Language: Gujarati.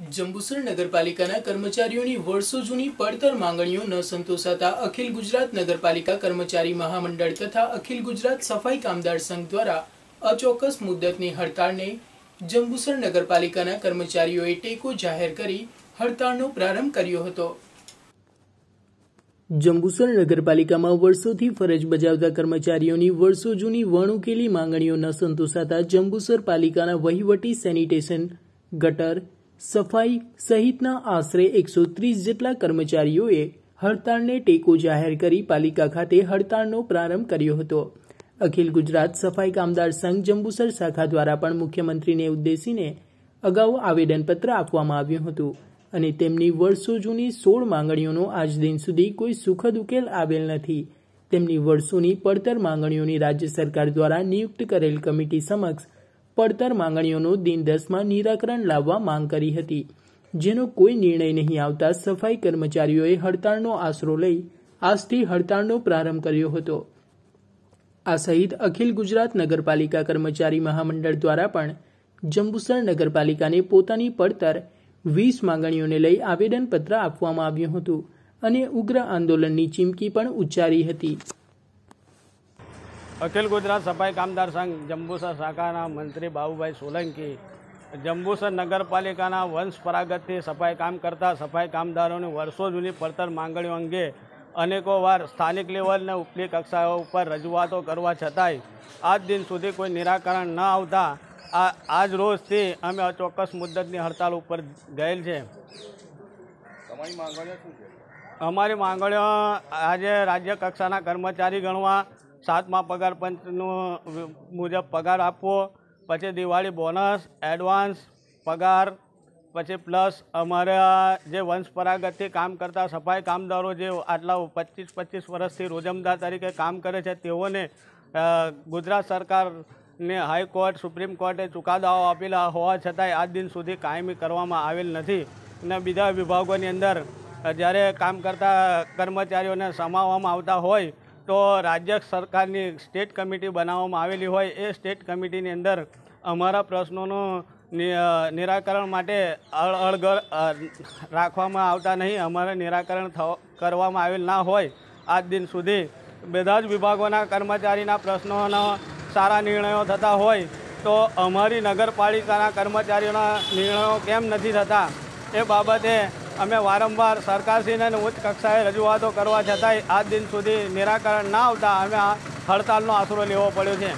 જંબુસર નગરપાલિકાના કર્મચારીઓની વર્ષો જૂની પડતર માંગણીઓ ન સંતોષાતા અખિલ ગુજરાત નગરપાલિકા કર્મચારી મહામંડળ તથા અખિલ ગુજરાત સફાઈ કામદાર સંઘ દ્વારા અચોક્કસ મુદ્દતની હડતાળને જંબુસર નગરપાલિકાના કર્મચારીઓએ ટેકો જાહેર કરી હડતાળનો પ્રારંભ કર્યો હતો. જંબુસર નગરપાલિકામાં વર્ષોથી ફરજ બજાવતા કર્મચારીઓની વર્ષો જૂની વણઉકેલી માંગણીઓ ન સંતોષાતા જંબુસર પાલિકાના વહીવટી સેનિટેશન, ગટર સફાઈ સહિતના આશરે એકસો ત્રીસ જેટલા કર્મચારીઓએ હડતાળને ટેકો જાહેર કરી પાલિકા ખાતે હડતાળનો પ્રારંભ કર્યો હતો. અખિલ ગુજરાત સફાઈ કામદાર સંઘ જંબુસર શાખા દ્વારા પણ મુખ્યમંત્રીને ઉદ્દેશીને અગાઉ આવેદનપત્ર આપવામાં આવ્યું હતું અને તેમની વર્ષો જૂની સોળ માંગણીઓનો આજ દિન સુધી કોઈ સુખદ ઉકેલ આવેલ નથી. તેમની વર્ષોની પડતર માંગણીઓની રાજ્ય સરકાર દ્વારા નિયુક્ત કરેલ કમિટી સમક્ષ પડતર માંગણીઓનું દિન દસમાં નિરાકરણ લાવવા માંગ કરી હતી. જેનો કોઈ નિર્ણય નહીં આવતા સફાઈ કર્મચારીઓએ હડતાળનો આશરો લઈ આજથી હડતાળનો પ્રારંભ કર્યો હતો. આ સહિત અખિલ ગુજરાત નગરપાલિકા કર્મચારી મહામંડળ દ્વારા પણ જંબુસર નગરપાલિકાને પોતાની પડતર વીસ માંગણીઓને લઈ આવેદનપત્ર આપવામાં આવ્યું હતું અને ઉગ્ર આંદોલનની ચીમકી પણ ઉચ્ચારી હતી. અખિલ ગુજરાત સફાઈ કામદાર સંઘ જંબુસર શાખાના મંત્રી બાબુભાઈ સોલંકી જંબુસર નગરપાલિકાના વંશ પરાગતથી સફાઈ કામ કરતા સફાઈ કામદારોની વર્ષો જૂની પડતર માંગણીઓ અંગે અનેકો વાર સ્થાનિક લેવલને ઉપલી કક્ષાઓ ઉપર રજૂઆતો કરવા છતાંય આજ દિન સુધી કોઈ નિરાકરણ ન આવતા આ આજ રોજથી અમે અચોક્કસ મુદ્દતની હડતાલ ઉપર ગયેલ છે? અમારી માંગણીઓ આજે રાજ્ય કક્ષાના કર્મચારી ગણવા સાતમા પગાર પંચનું મુજબ પગાર આપવો, પછી દિવાળી બોનસ, એડવાન્સ, પગાર, પછી પ્લસ અમારા જે વંશપરાગતથી કામ કરતા સફાઈ કામદારો જે આટલા પચીસ પચીસ વર્ષથી રોજમદાર તરીકે કામ કરે છે, તેઓને ગુજરાત સરકારને હાઈકોર્ટ સુપ્રીમ કોર્ટે ચુકાદાઓ આપેલા હોવા છતાંય આજ દિન સુધી કાયમી કરવામાં આવેલ નથી. અને બીજા વિભાગોની અંદર જ્યારે કામ કરતા કર્મચારીઓને સમાવવામાં આવતા હોય તો રાજ્ય સરકારની સ્ટેટ કમિટી બનાવવામાં આવેલી હોય એ સ્ટેટ કમિટીની અંદર અમારા પ્રશ્નોનું નિરાકરણ માટે અળગળ રાખવામાં આવતા નહીં. અમારે નિરાકરણ કરવામાં આવેલ ના હોય. આજ દિન સુધી બધા જ વિભાગોના કર્મચારીના પ્રશ્નોનો સારા નિર્ણયો થતા હોય તો અમારી નગરપાલિકાના કર્મચારીઓના નિર્ણયો કેમ નથી થતા? એ બાબતે અમે વારંવાર સરકારશ્રીને ઉચ્ચ કક્ષાએ રજૂઆતો કરવા છતાંય આજ દિન સુધી નિરાકરણ ના આવતા અમે હડતાલનો આશરો લેવો પડ્યો છે.